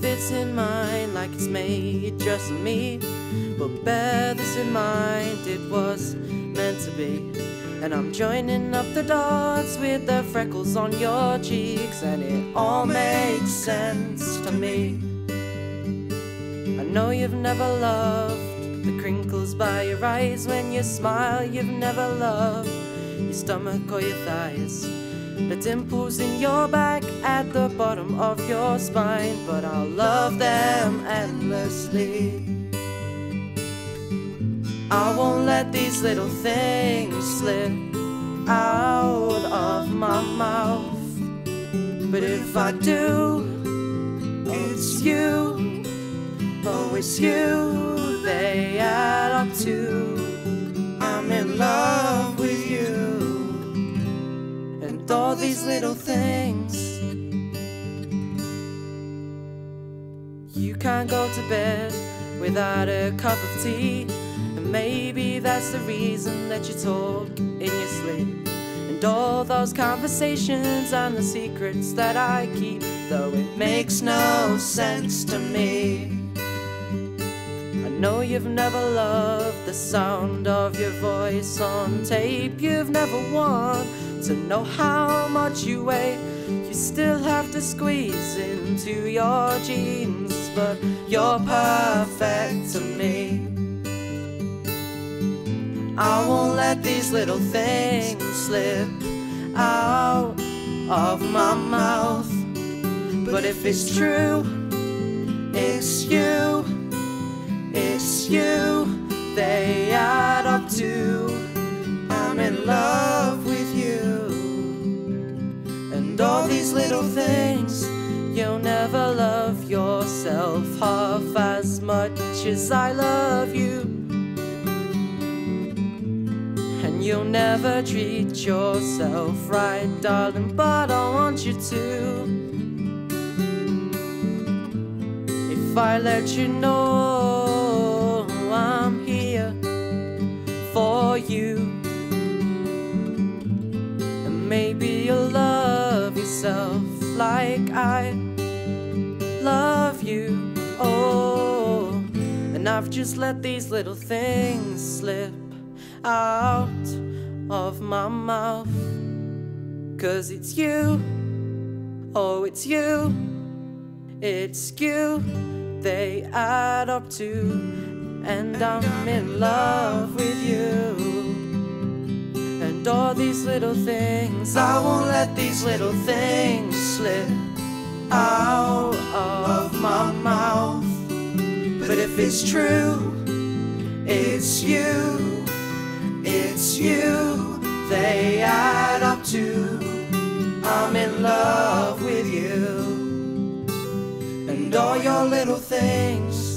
this in mind like it's made just for me. But bear this in mind, it was meant to be. And I'm joining up the dots with the freckles on your cheeks, and it all makes sense to me. I know you've never loved the crinkles by your eyes when you smile, you've never loved your stomach or your thighs. The dimples in your back at the bottom of your spine, but I'll love them endlessly. I won't let these little things slip out of my mouth. But if I do, it's you, oh, it's you they add up to. Little things. You can't go to bed without a cup of tea. And maybe that's the reason that you talk in your sleep. And all those conversations and the secrets that I keep, though it makes no sense to me. Know you've never loved the sound of your voice on tape. You've never wanted to know how much you weigh. You still have to squeeze into your jeans, but you're perfect to me. I won't let these little things slip out of my mouth. But if it's true, it's you, add to. I'm in love with you. And all these little things, you'll never love yourself half as much as I love you. And you'll never treat yourself right, darling, but I want you to. If I let you know maybe you'll love yourself like I love you. Oh, and I've just let these little things slip out of my mouth. Cause it's you, oh, it's you, it's you, they add up to, and I'm in love with you. All these little things, I won't let these little things slip out of my mouth. But if it's true, it's you, it's you they add up to. I'm in love with you, and all your little things